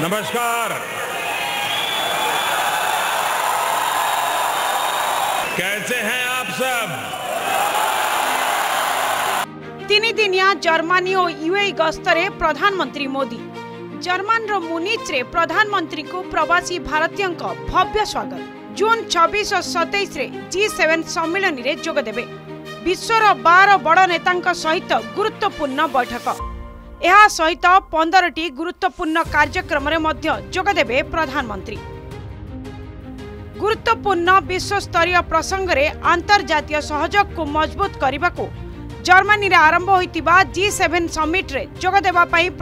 नमस्कार कैसे हैं आप सब ତିନି ଦିନିଆ ଜର୍ମାନୀ ଓ ୟୁଏ ଗସ୍ତରେ ପ୍ରଧାନମନ୍ତ୍ରୀ ମୋଦି ଜର୍ମାନର ମୁନିଚ୍ରେ ପ୍ରଧାନମନ୍ତ୍ରୀଙ୍କୁ ପ୍ରବାସୀ ଭାରତୀୟଙ୍କ ଭବ୍ୟ ସ୍ୱାଗତ ଜୁନ୍ ଛବିଶ ଓ ସତେଇଶରେ ଜି ସେଭେନ୍ ସମ୍ମିଳନୀରେ ଯୋଗଦେବେ ବିଶ୍ୱର ବାର ବଡ଼ ନେତାଙ୍କ ସହିତ ଗୁରୁତ୍ୱପୂର୍ଣ୍ଣ ବୈଠକ सहित यहाँसित पन्ध्र गुरुत्वपूर्ण कार्यक्रमले प्रधानमन्त्री गुरुत्वपूर्ण विश्वस्तरीय प्रसंग सहयोग को मजबूत प्रसङ्गले अन्तर्जातीय सहयोगको मजबुत गर्ने जर्मा आरम्भ जिसेभेन समिट्रे जा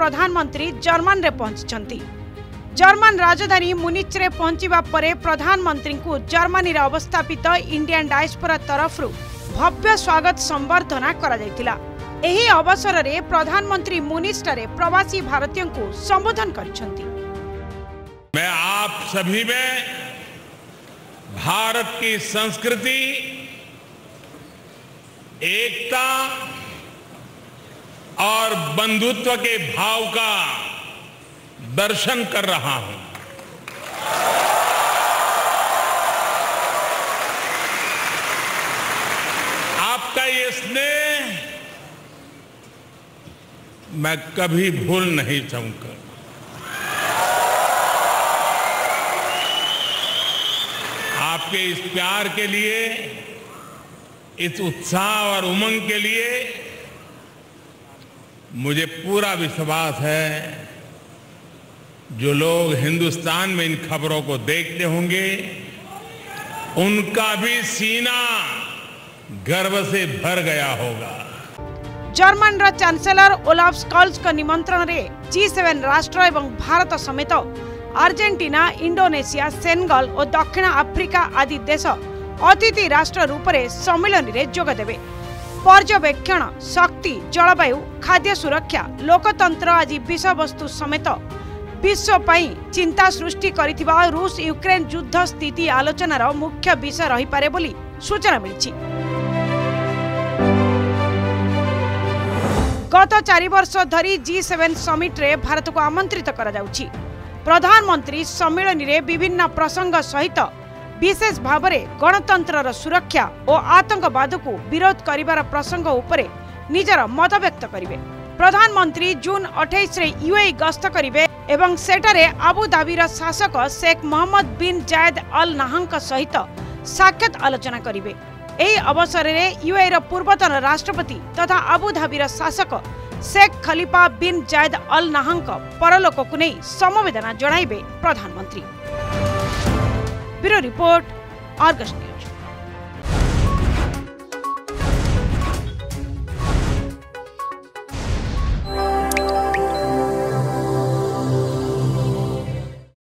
प्रधानमन्त्री जर्मा पहचिच जर्मन राजधानी मुनिच्रे पहचापर प्रधानमन्त्रीको जर्मा अवस्थापित इन्डिया डाइस्पोरा तरफ्रु भव्य स्वागत सम्बर्धना गरि यही अवसर में प्रधानमंत्री मुनिष्टे प्रवासी भारतीयों को संबोधन कर भारत की संस्कृति एकता और बंधुत्व के भाव का दर्शन कर रहा हूं मैं कभी भूल नहीं सकूंगा आपके इस प्यार के लिए इस उत्साह और उमंग के लिए मुझे पूरा विश्वास है जो लोग हिंदुस्तान में इन खबरों को देखते होंगे उनका भी सीना गर्व से भर गया होगा जर्मन जर्मान चान्सेलर ओलाभ स्कर्लसको जी जिसेभेन राष्ट्र एवं भारत समेत आर्जेन्टिना ओ दक्षिण आफ्रिका आदि देश अतिथि राष्ट्र रूपले सम्मिलीले जे पर्यवेक्षण शक्ति जलवायु खाद्य सुरक्षा लोकतन्त्र आदि विषयवस्तु समेत विश्व चिन्ता सृष्टि रूस युक्रेन युद्ध स्थिति आलोचनार मुख्य विषय बोली सूचना मिल्छ गत चार वर्ष धरी समिट जिसेभेन समिट्रे भारतको आमन्त्रित हुन्छ प्रधानमन्त्री सम्मिलर विभिन्न प्रसंग सहित विशेष भावना गणतन्त्र र सुरक्षा आतङ्कवादको विरोध प्रसंग मत व्यक्त उप प्रधानमन्त्री जुन अठाइस युए गस्त गरे आबुधी र शासक Sheikh Mohammed bin Zayed Al सहित आलोचना साक्षात्त यस अवसरले युएर पूर्वतन राष्ट्रपति तथा अबुधाबीर शासक Sheikh Khalifa bin Zayed Al नाहको परलकको नै समवेदना जे प्रधानमन्त्री